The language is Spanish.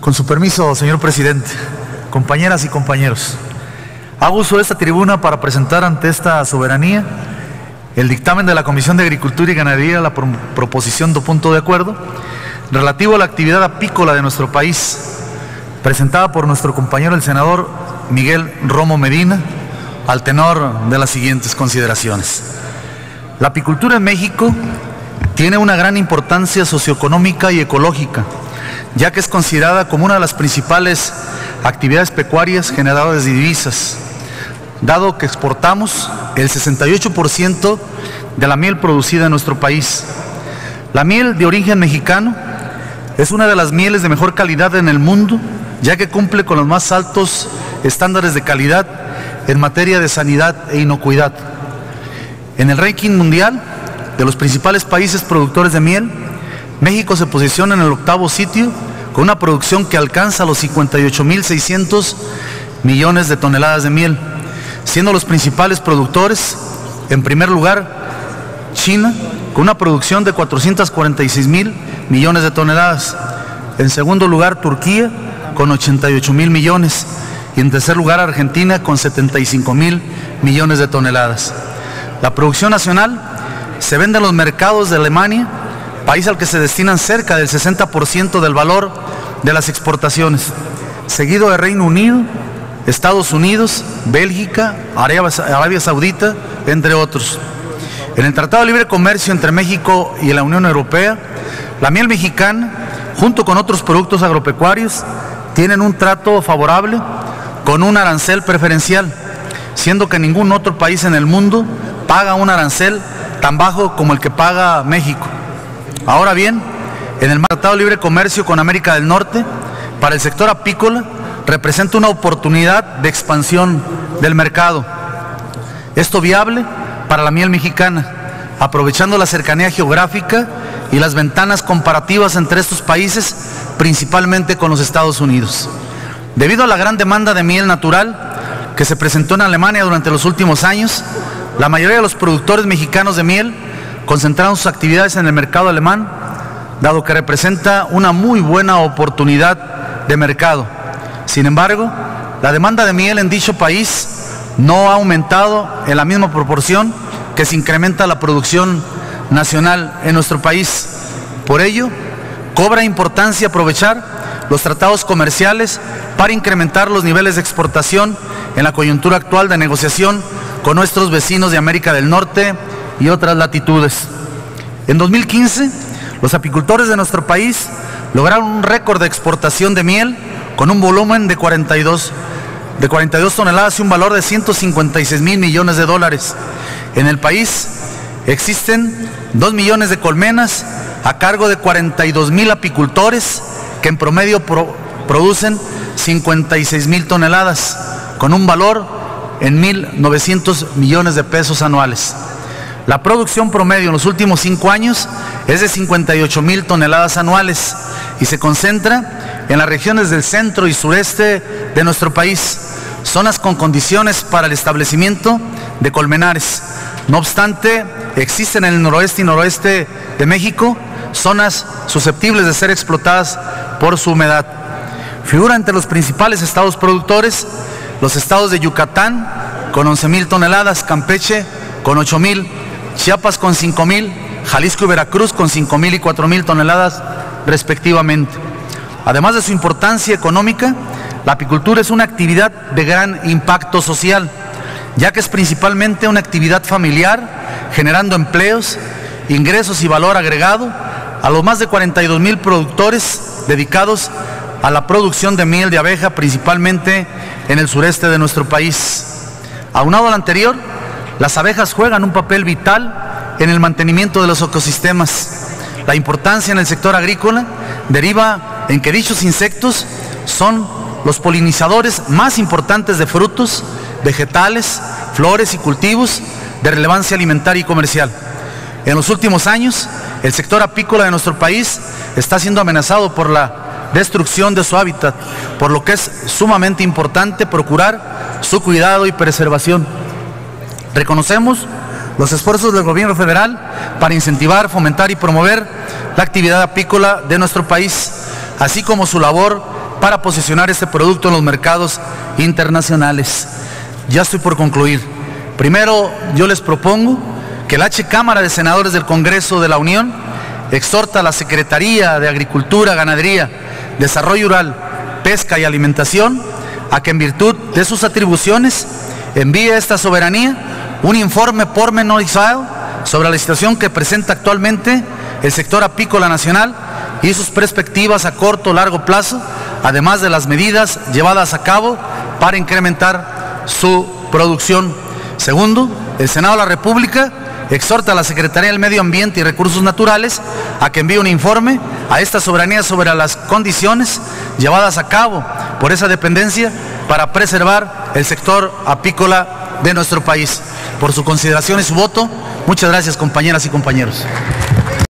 Con su permiso, señor presidente, compañeras y compañeros, hago uso de esta tribuna para presentar ante esta soberanía el dictamen de la Comisión de Agricultura y Ganadería, la proposición de punto de acuerdo, relativo a la actividad apícola de nuestro país, presentada por nuestro compañero el senador Miguel Romo Medina, al tenor de las siguientes consideraciones. La apicultura en México tiene una gran importancia socioeconómica y ecológica, ya que es considerada como una de las principales actividades pecuarias generadoras de divisas, dado que exportamos el 68% de la miel producida en nuestro país. La miel de origen mexicano es una de las mieles de mejor calidad en el mundo, ya que cumple con los más altos estándares de calidad en materia de sanidad e inocuidad. En el ranking mundial de los principales países productores de miel, México se posiciona en el octavo sitio con una producción que alcanza los 58.600 millones de toneladas de miel, siendo los principales productores, en primer lugar, China, con una producción de 446 mil millones de toneladas. En segundo lugar, Turquía, con 88 mil millones. Y en tercer lugar, Argentina, con 75 mil millones de toneladas. La producción nacional se vende en los mercados de Alemania, país al que se destinan cerca del 60% del valor de las exportaciones, seguido de Reino Unido, Estados Unidos, Bélgica, Arabia Saudita, entre otros. En el Tratado de Libre Comercio entre México y la Unión Europea, la miel mexicana, junto con otros productos agropecuarios, tienen un trato favorable con un arancel preferencial, siendo que ningún otro país en el mundo paga un arancel tan bajo como el que paga México. Ahora bien, en el Tratado de Libre Comercio con América del Norte, para el sector apícola, representa una oportunidad de expansión del mercado. Esto viable para la miel mexicana, aprovechando la cercanía geográfica y las ventanas comparativas entre estos países, principalmente con los Estados Unidos. Debido a la gran demanda de miel natural que se presentó en Alemania durante los últimos años, la mayoría de los productores mexicanos de miel concentraron sus actividades en el mercado alemán, dado que representa una muy buena oportunidad de mercado. Sin embargo, la demanda de miel en dicho país no ha aumentado en la misma proporción que se incrementa la producción nacional en nuestro país. Por ello, cobra importancia aprovechar los tratados comerciales para incrementar los niveles de exportación en la coyuntura actual de negociación con nuestros vecinos de América del Norte y otras latitudes. En 2015, los apicultores de nuestro país lograron un récord de exportación de miel con un volumen de 42, de 42 toneladas y un valor de 156 mil millones de dólares. En el país existen 2 millones de colmenas a cargo de 42 mil apicultores que en promedio producen 56 mil toneladas con un valor en 1.900 millones de pesos anuales. La producción promedio en los últimos cinco años es de 58 mil toneladas anuales y se concentra en las regiones del centro y sureste de nuestro país, zonas con condiciones para el establecimiento de colmenares. No obstante, existen en el noroeste y noroeste de México zonas susceptibles de ser explotadas por su humedad. Figura entre los principales estados productores los estados de Yucatán con 11 mil toneladas, Campeche con 8 mil, Chiapas con 5 mil, Jalisco y Veracruz con 5 mil y 4 mil toneladas respectivamente. Además de su importancia económica, la apicultura es una actividad de gran impacto social, ya que es principalmente una actividad familiar, generando empleos, ingresos y valor agregado a los más de 42 mil productores dedicados a la producción de miel de abeja, principalmente en el sureste de nuestro país. Aunado al anterior, las abejas juegan un papel vital en el mantenimiento de los ecosistemas. La importancia en el sector agrícola deriva en que dichos insectos son los polinizadores más importantes de frutos, vegetales, flores y cultivos de relevancia alimentaria y comercial. En los últimos años, el sector apícola de nuestro país está siendo amenazado por la destrucción de su hábitat, por lo que es sumamente importante procurar su cuidado y preservación. Reconocemos los esfuerzos del gobierno federal para incentivar, fomentar y promover la actividad apícola de nuestro país, así como su labor para posicionar este producto en los mercados internacionales. Ya estoy por concluir. Primero, yo les propongo que la H Cámara de Senadores del Congreso de la Unión exhorta a la Secretaría de Agricultura, Ganadería, Desarrollo Rural, Pesca y Alimentación a que en virtud de sus atribuciones envíe esta soberanía un informe pormenorizado sobre la situación que presenta actualmente el sector apícola nacional y sus perspectivas a corto o largo plazo, además de las medidas llevadas a cabo para incrementar su producción. Segundo, el Senado de la República exhorta a la Secretaría del Medio Ambiente y Recursos Naturales a que envíe un informe a esta soberanía sobre las condiciones llevadas a cabo por esa dependencia para preservar el sector apícola de nuestro país. Por su consideración y su voto, muchas gracias compañeras y compañeros.